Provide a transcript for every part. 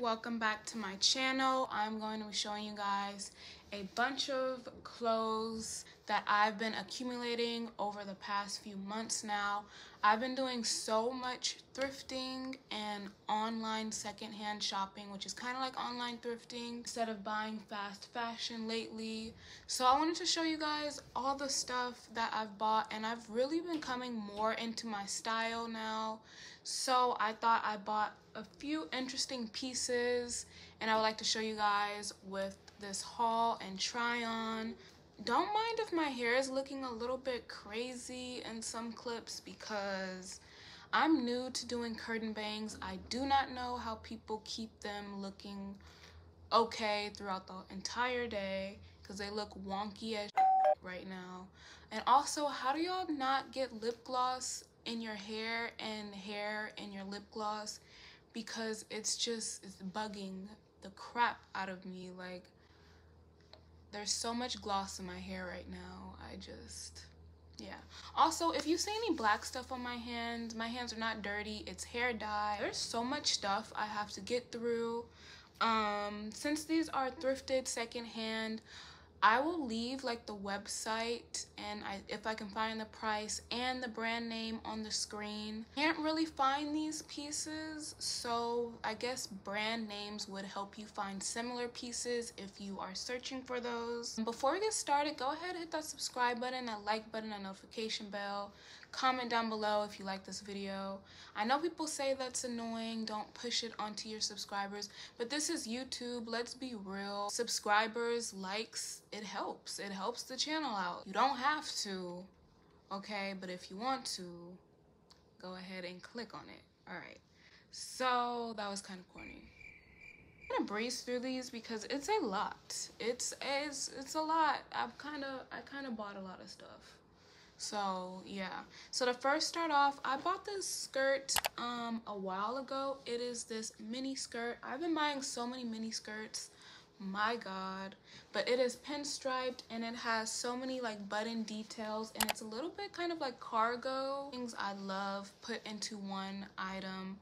Welcome back to my channel. I'm going to be showing you guys a bunch of clothes that I've been accumulating over the past few months now. I've been doing so much thrifting and online secondhand shopping, which is kind of like online thrifting instead of buying fast fashion lately. So I wanted to show you guys all the stuff that I've bought and I've really been coming more into my style now. So I thought I bought a few interesting pieces and I would like to show you guys with this haul and try on. Don't mind if my hair is looking a little bit crazy in some clips because I'm new to doing curtain bangs. I do not know how people keep them looking okay throughout the entire day because they look wonky as right now. And also, how do y'all not get lip gloss in your hair and hair in your lip gloss? Because it's just, it's bugging the crap out of me. Like, there's so much gloss in my hair right now. I just, yeah. Also, if you see any black stuff on my hands, my hands are not dirty. It's hair dye. There's so much stuff I have to get through. Um, since these are thrifted secondhand, I will leave like the website and I, if I can find the price and the brand name on the screen. Can't really find these pieces, so I guess brand names would help you find similar pieces if you are searching for those. Before we get started, go ahead and hit that subscribe button, that like button, that notification bell. Comment down below if you like this video. I know people say that's annoying, don't push it onto your subscribers, but this is YouTube, let's be real. Subscribers, likes, it helps. It helps the channel out. You don't have to, okay? But if you want to, go ahead and click on it. All right. So that was kind of corny. I'm gonna breeze through these because it's a lot. It's it's it's a lot. I've kind of I kind of bought a lot of stuff. So yeah. So to first start off, I bought this skirt um a while ago. It is this mini skirt. I've been buying so many mini skirts. My god. But it is pinstriped and it has so many like button details and it's a little bit kind of like cargo. Things I love put into one item.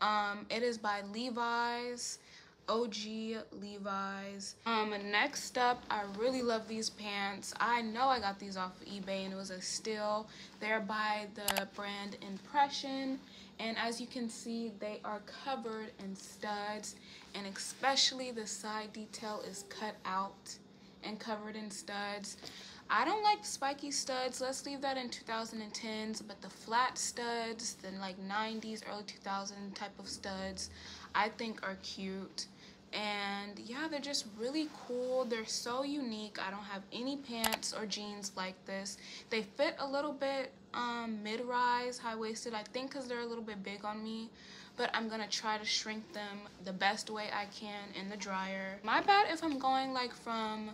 Um it is by Levi's. OG Levi's. Um, next up, I really love these pants. I know I got these off of eBay and it was a steal. They're by the brand Impression. And as you can see, they are covered in studs and especially the side detail is cut out and covered in studs. I don't like spiky studs. Let's leave that in 2010s. But the flat studs, the like 90s, early 2000 type of studs, I think are cute and yeah they're just really cool. They're so unique. I don't have any pants or jeans like this. They fit a little bit um, mid-rise high-waisted i think because they're a little bit big on me but i'm gonna try to shrink them the best way i can in the dryer. My bad if i'm going like from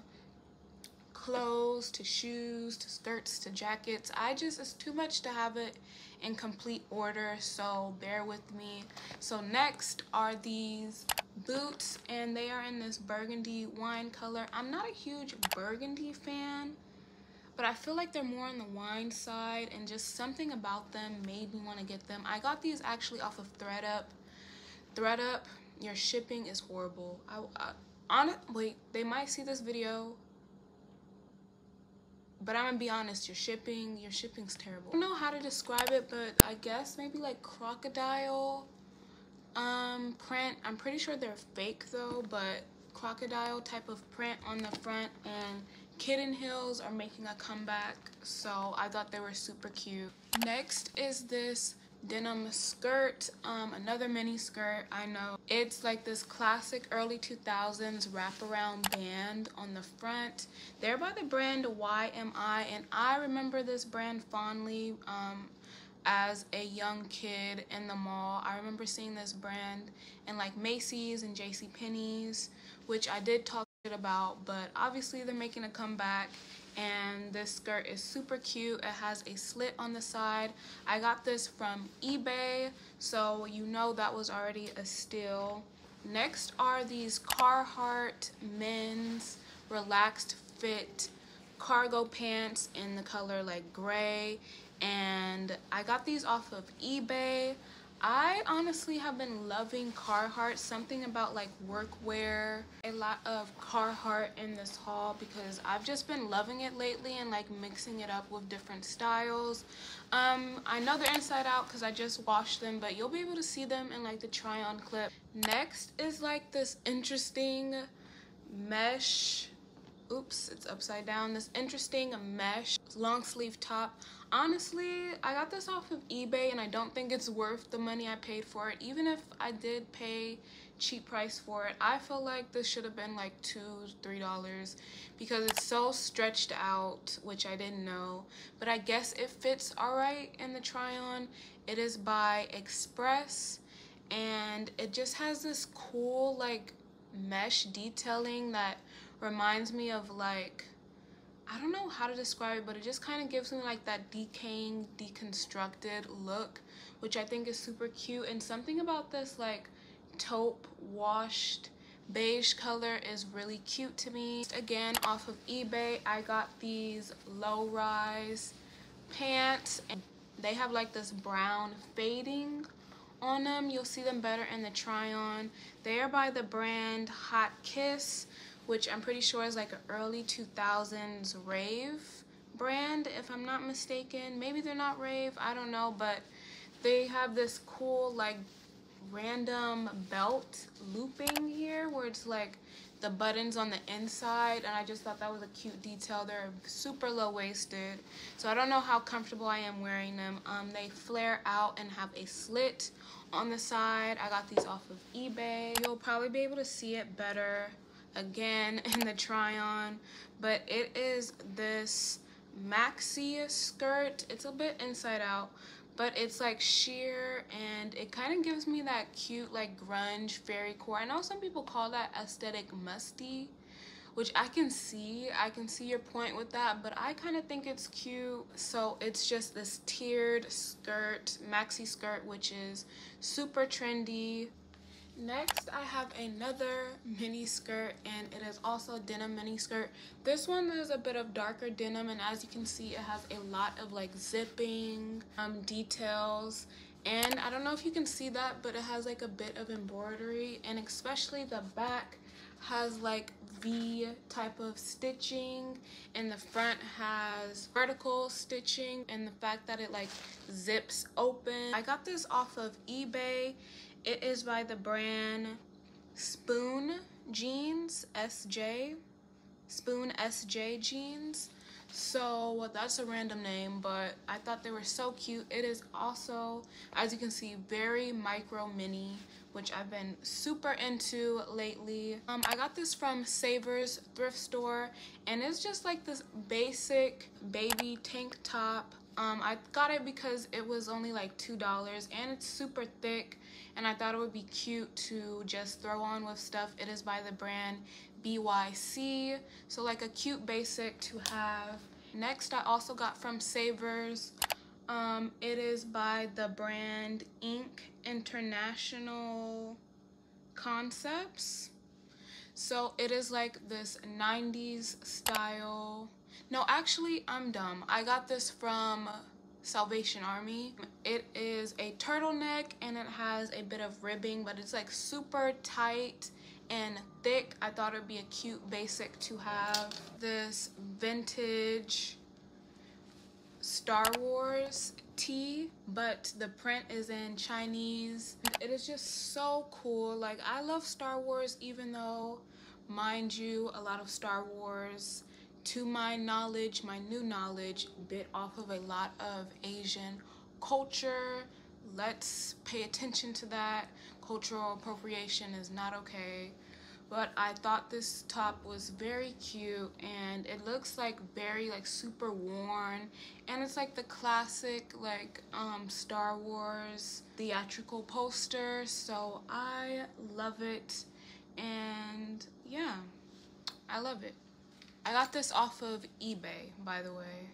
clothes to shoes to skirts to jackets. I just it's too much to have it in complete order so bear with me. So next are these boots and they are in this burgundy wine color. I'm not a huge burgundy fan but i feel like they're more on the wine side and just something about them made me want to get them. I got these actually off of thredup. Thredup your shipping is horrible. I, I on it wait they might see this video but I'm gonna be honest, your shipping, your shipping's terrible. I don't know how to describe it, but I guess maybe like crocodile um, print. I'm pretty sure they're fake though, but crocodile type of print on the front and kitten heels are making a comeback. So I thought they were super cute. Next is this denim skirt um another mini skirt i know it's like this classic early 2000s wraparound band on the front they're by the brand ymi and i remember this brand fondly um as a young kid in the mall i remember seeing this brand in like macy's and jc penney's which i did talk about but obviously they're making a comeback and this skirt is super cute. It has a slit on the side. I got this from ebay so you know that was already a steal. Next are these carhartt men's relaxed fit cargo pants in the color like gray and i got these off of ebay I honestly have been loving Carhartt. Something about like workwear. A lot of Carhartt in this haul because I've just been loving it lately and like mixing it up with different styles. Um, I know they're inside out because I just washed them, but you'll be able to see them in like the try on clip. Next is like this interesting mesh oops it's upside down this interesting mesh long sleeve top honestly i got this off of ebay and i don't think it's worth the money i paid for it. Even if i did pay cheap price for it i feel like this should have been like two three dollars because it's so stretched out which i didn't know. But i guess it fits all right in the try on. It is by express and it just has this cool like mesh detailing that reminds me of like I don't know how to describe it, but it just kind of gives me like that decaying, deconstructed look, which I think is super cute. And something about this like taupe washed beige color is really cute to me. Again, off of eBay, I got these low rise pants and they have like this brown fading on them. You'll see them better in the try on. They are by the brand Hot Kiss which I'm pretty sure is like an early 2000s rave brand, if I'm not mistaken. Maybe they're not rave, I don't know, but they have this cool like random belt looping here where it's like the buttons on the inside and I just thought that was a cute detail. They're super low-waisted so I don't know how comfortable I am wearing them. Um, they flare out and have a slit on the side. I got these off of eBay. You'll probably be able to see it better again in the try on but it is this maxi skirt it's a bit inside out but it's like sheer and it kind of gives me that cute like grunge fairy core i know some people call that aesthetic musty which I can see. I can see your point with that, but I kind of think it's cute. So it's just this tiered skirt, maxi skirt, which is super trendy. Next, I have another mini skirt and it is also denim mini skirt. This one is a bit of darker denim and as you can see, it has a lot of like zipping um, details. And I don't know if you can see that, but it has like a bit of embroidery and especially the back has like V type of stitching and the front has vertical stitching and the fact that it like zips open. I got this off of eBay it is by the brand Spoon Jeans, SJ. Spoon SJ Jeans. So that's a random name, but I thought they were so cute. It is also, as you can see, very micro mini, which I've been super into lately. Um, I got this from Savers thrift store, and it's just like this basic baby tank top um, I got it because it was only like $2 and it's super thick and I thought it would be cute to just throw on with stuff. It is by the brand BYC, so like a cute basic to have. Next, I also got from Savers. Um, it is by the brand INC International Concepts. So it is like this 90s style no, actually, I'm dumb. I got this from Salvation Army. It is a turtleneck and it has a bit of ribbing, but it's like super tight and thick. I thought it'd be a cute basic to have. This vintage Star Wars tee, but the print is in Chinese. It is just so cool. Like, I love Star Wars, even though, mind you, a lot of Star Wars to my knowledge, my new knowledge, bit off of a lot of Asian culture. Let's pay attention to that. Cultural appropriation is not okay. But I thought this top was very cute and it looks like very like super worn and it's like the classic like um, Star Wars theatrical poster so I love it and yeah I love it. I got this off of eBay, by the way.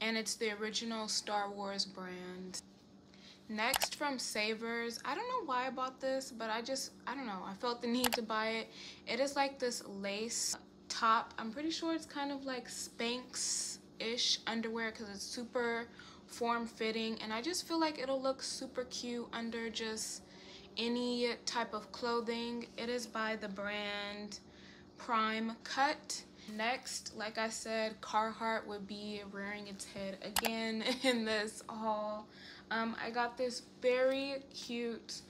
And it's the original Star Wars brand. Next from Savers, I don't know why I bought this, but I just, I don't know, I felt the need to buy it. It is like this lace top. I'm pretty sure it's kind of like Spanx-ish underwear because it's super form fitting and I just feel like it'll look super cute under just any type of clothing. It is by the brand Prime Cut. Next, like I said, Carhartt would be rearing its head again in this haul. Um, I got this very cute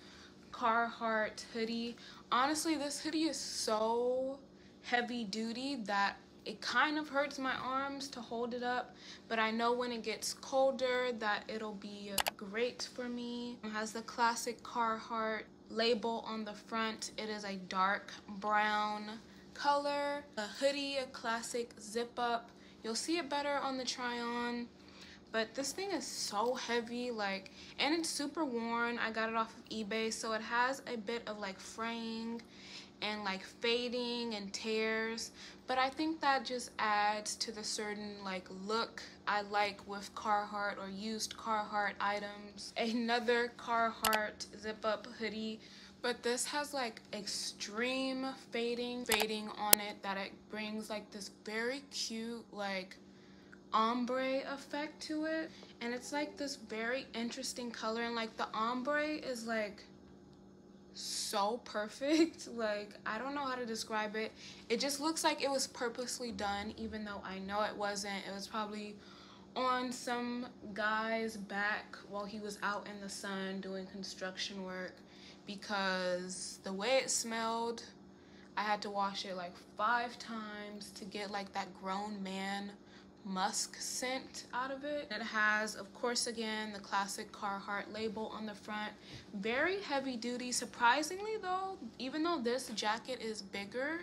Carhartt hoodie. Honestly, this hoodie is so heavy duty that it kind of hurts my arms to hold it up, but I know when it gets colder that it'll be great for me. It has the classic Carhartt label on the front. It is a dark brown color. A hoodie, a classic zip up. You'll see it better on the try on. But this thing is so heavy, like, and it's super worn. I got it off of eBay, so it has a bit of like fraying and like fading and tears but I think that just adds to the certain like look I like with Carhartt or used Carhartt items. Another Carhartt zip up hoodie but this has like extreme fading fading on it that it brings like this very cute like ombre effect to it. And it's like this very interesting color. And like the ombre is like so perfect. Like i don't know how to describe it. It just looks like it was purposely done even though i know it wasn't. It was probably on some guy's back while he was out in the sun doing construction work because the way it smelled i had to wash it like five times to get like that grown man musk scent out of it. It has, of course, again, the classic Carhartt label on the front. Very heavy duty. Surprisingly, though, even though this jacket is bigger,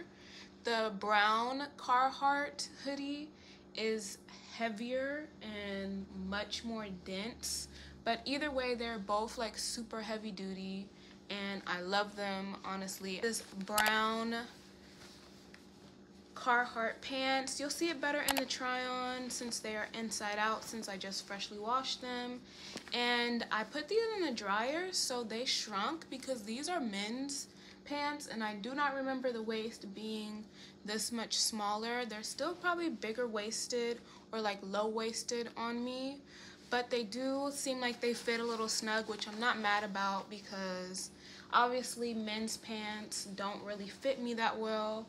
the brown Carhartt hoodie is heavier and much more dense. But either way, they're both like super heavy duty and I love them, honestly. This brown Carhartt pants. You'll see it better in the try-on since they are inside out since I just freshly washed them. And I put these in the dryer so they shrunk because these are men's pants and I do not remember the waist being this much smaller. They're still probably bigger waisted or like low waisted on me but they do seem like they fit a little snug which I'm not mad about because obviously men's pants don't really fit me that well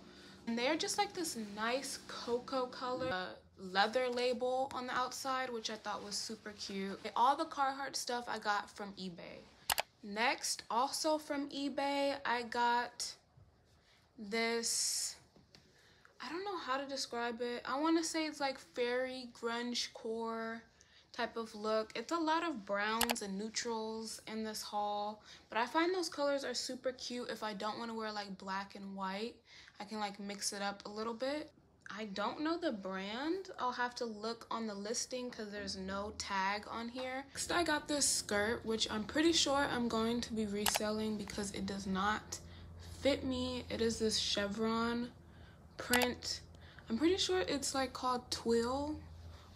and they're just like this nice cocoa color uh, leather label on the outside, which I thought was super cute. All the Carhartt stuff I got from eBay. Next, also from eBay, I got this, I don't know how to describe it. I want to say it's like fairy grunge core type of look. It's a lot of browns and neutrals in this haul, but I find those colors are super cute if I don't want to wear like black and white. I can like mix it up a little bit. I don't know the brand. I'll have to look on the listing because there's no tag on here. Next, I got this skirt, which I'm pretty sure I'm going to be reselling because it does not fit me. It is this chevron print. I'm pretty sure it's like called twill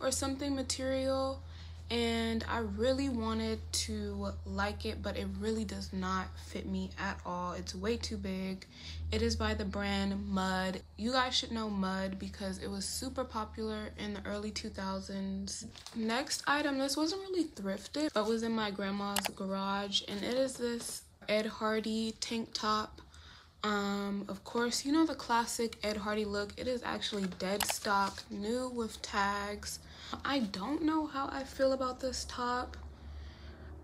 or something material and I really wanted to like it but it really does not fit me at all. It's way too big. It is by the brand Mudd. you guys should know Mudd because it was super popular in the early 2000s next item this wasn't really thrifted but was in my grandma's garage and it is this Ed Hardy tank top. Um of course you know the classic Ed Hardy look. It is actually dead stock new with tags I don't know how I feel about this top.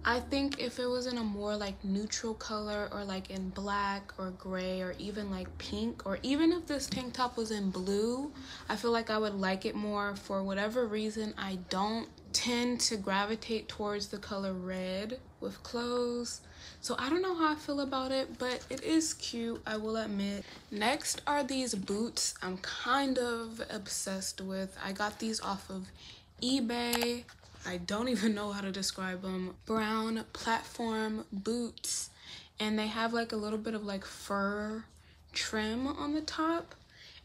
I think if it was in a more like neutral color or like in black or gray or even like pink or even if this tank top was in blue, I feel like I would like it more. For whatever reason, I don't tend to gravitate towards the color red with clothes. So I don't know how I feel about it, but it is cute, I will admit. Next are these boots I'm kind of obsessed with. I got these off of eBay. I don't even know how to describe them. Brown platform boots. And they have like a little bit of like fur trim on the top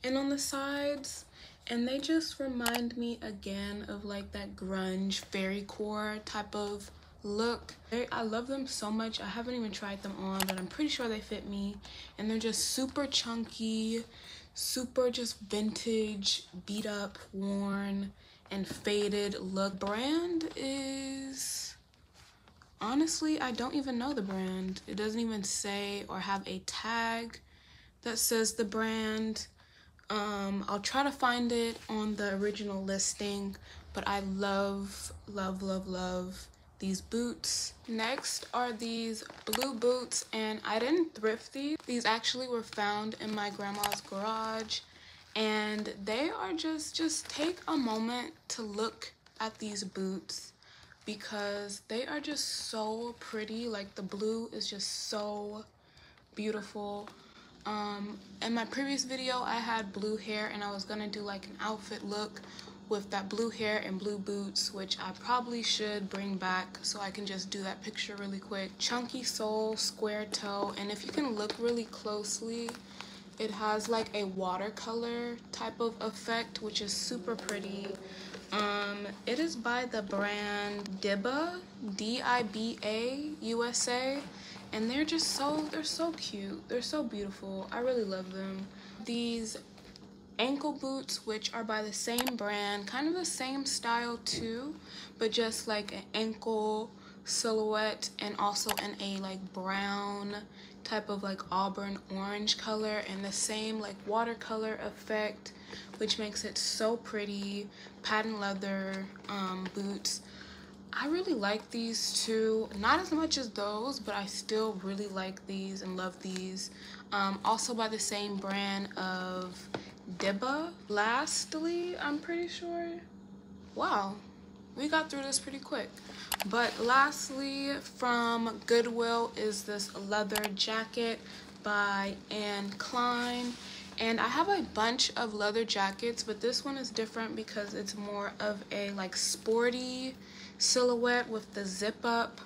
and on the sides. And they just remind me again of like that grunge fairy core type of look. I love them so much. I haven't even tried them on, but I'm pretty sure they fit me. And they're just super chunky, super just vintage, beat up, worn and faded look. Brand is honestly I don't even know the brand. It doesn't even say or have a tag that says the brand. Um, I'll try to find it on the original listing, but I love, love, love, love these boots. Next are these blue boots and I didn't thrift these. These actually were found in my grandma's garage and they are just, just take a moment to look at these boots because they are just so pretty. Like the blue is just so beautiful. Um, in my previous video, I had blue hair and I was gonna do like an outfit look with that blue hair and blue boots, which I probably should bring back so I can just do that picture really quick. Chunky sole, square toe, and if you can look really closely, it has like a watercolor type of effect, which is super pretty. Um, it is by the brand Diba, D-I-B-A USA, and they're just so, they're so cute. They're so beautiful. I really love them. These ankle boots which are by the same brand kind of the same style too but just like an ankle silhouette and also in a like brown type of like auburn orange color and the same like watercolor effect which makes it so pretty patent leather um, boots I really like these too. Not as much as those, but I still really like these and love these. Um, also by the same brand of Diba. Lastly, I'm pretty sure. Wow, we got through this pretty quick. But lastly, from Goodwill is this leather jacket by Anne Klein. And I have a bunch of leather jackets, but this one is different because it's more of a like sporty silhouette with the zip up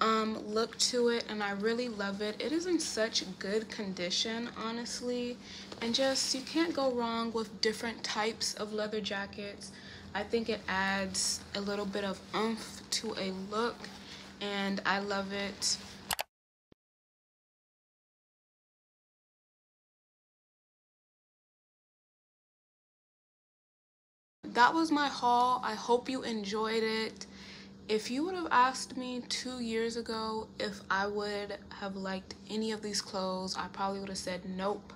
um, look to it and I really love it. It is in such good condition, honestly. And just, you can't go wrong with different types of leather jackets. I think it adds a little bit of oomph to a look and I love it. That was my haul. I hope you enjoyed it. If you would have asked me two years ago if I would have liked any of these clothes, I probably would have said nope.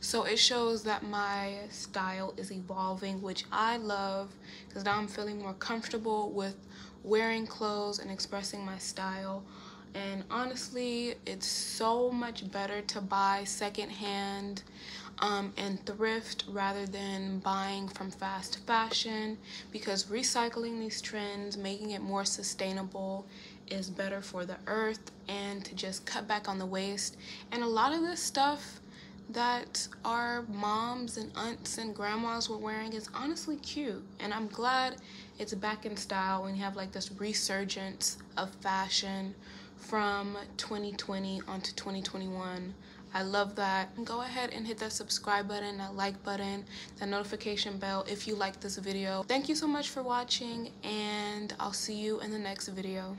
So it shows that my style is evolving, which I love because now I'm feeling more comfortable with wearing clothes and expressing my style. And honestly, it's so much better to buy secondhand um, and thrift rather than buying from fast fashion because recycling these trends, making it more sustainable is better for the earth and to just cut back on the waste. And a lot of this stuff that our moms and aunts and grandmas were wearing is honestly cute and I'm glad it's back in style when you have like this resurgence of fashion from 2020 onto 2021 I love that. Go ahead and hit that subscribe button, that like button, that notification bell if you like this video. Thank you so much for watching and I'll see you in the next video.